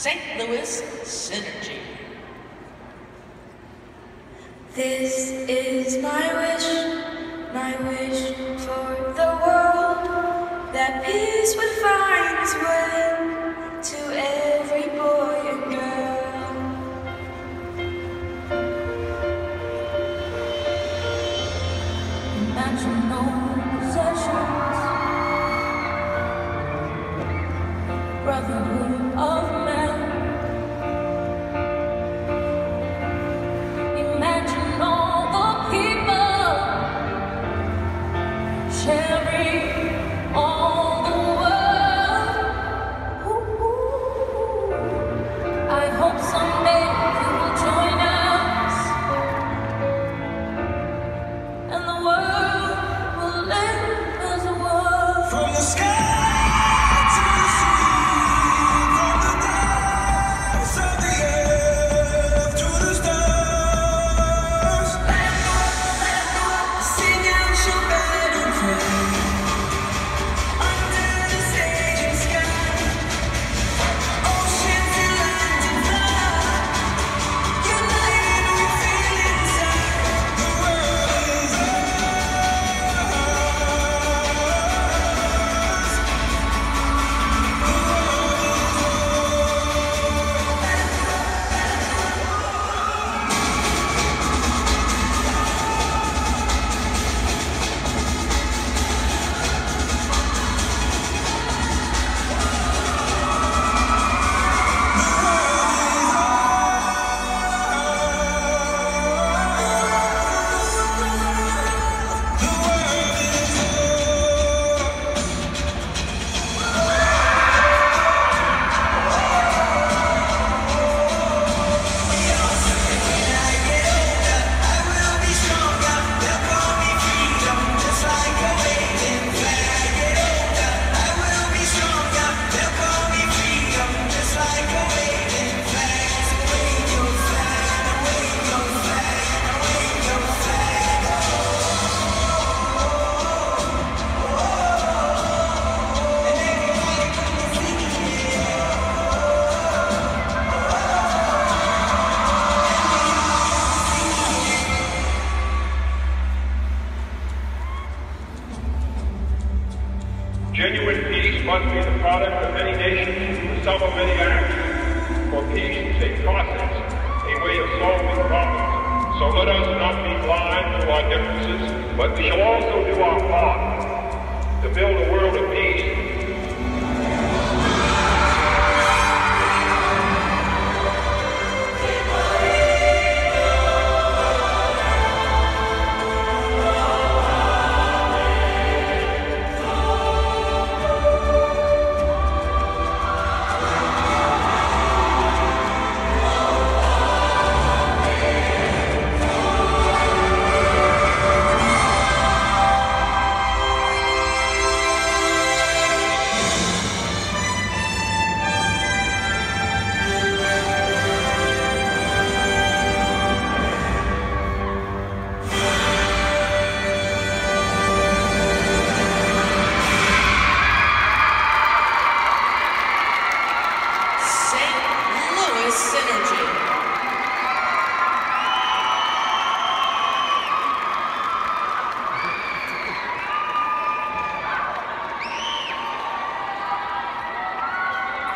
St. Louis Synergy. This is my wish, my wish for the world, that peace would find its way to every boy and girl. Imagine no brotherhood of men. Genuine peace must be the product of many nations, the sum of many acts. For peace is a process, a way of solving problems. So let us not be blind to our differences, but we shall also do our part to build a world of peace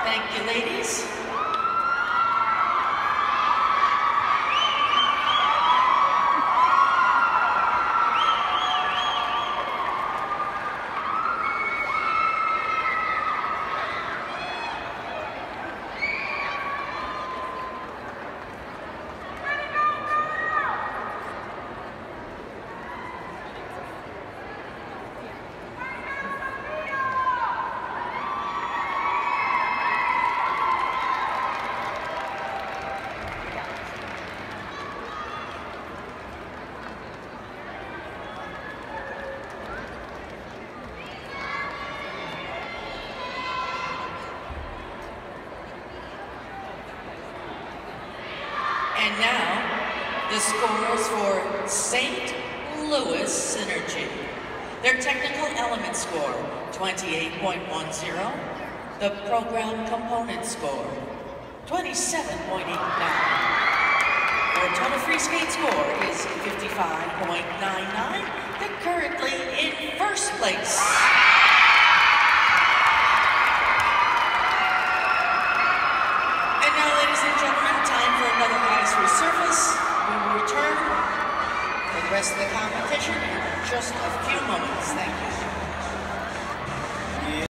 Thank you, ladies. And now, the scores for St. Louis Synergy. Their technical element score, 28.10. The program component score, 27.89. Their total free skate score is 55.99. They're currently in first place. rest of the competition in just a few moments. Thank you.